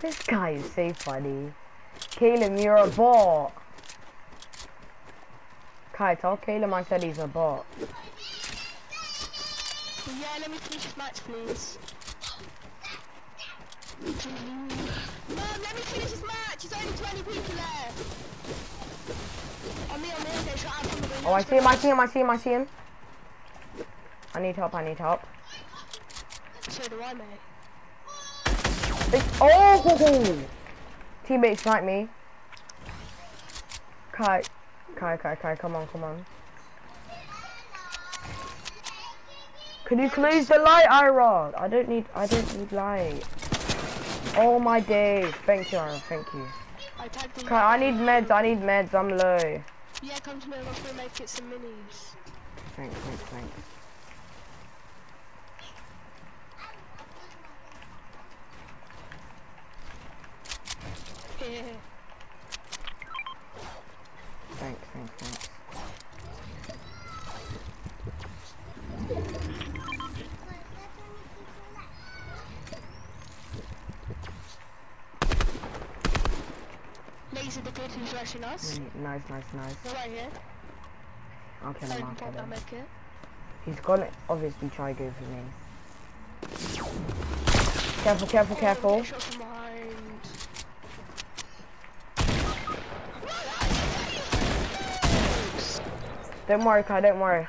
This guy is so funny. Caleb, you're a bot. Kai, tell Caleb I said he's a bot. Yeah, let me finish this match, please. Mom, let me finish this match. There's only 20 people left. On me, on me, okay, shut up. I'm Oh, I see him, I see him, I see him, I see him. I need help, I need help. So do I, mate. It's, oh! Teammate snipe me. Kai, Kai, Kai, Kai, come on, come on. Can you close the light, Iron? I don't need, I don't need light. Oh my days. Thank you, Iron, thank you. I tagged. Kai, I need meds, I need meds, I'm low. Yeah, come to me. I'm gonna make it some minis. Thanks, thanks, thanks. Thanks, thanks, thanks. Laser the good who's rushing us. Mm, Nice, nice, nice. They're right here. I'll kill I him, can I'll kill him. He's gonna obviously try go for me. Careful, careful, careful. Don't worry, Kai, don't worry.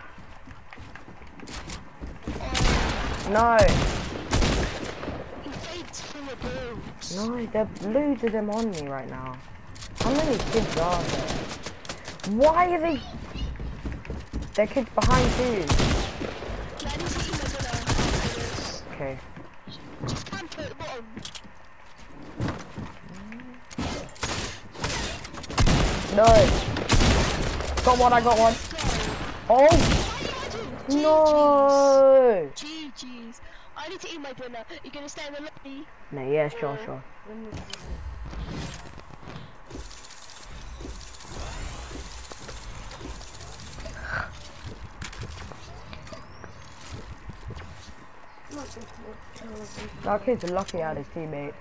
No, no, there's loads of them on me right now. How many kids are there? Why are they... They're kids behind too. Okay. No. Got one, I got one. Oh, no. GG's. I need to eat my dinner. You gonna stay in the lobby? No, yeah, sure, sure. That kid's lucky at his teammate.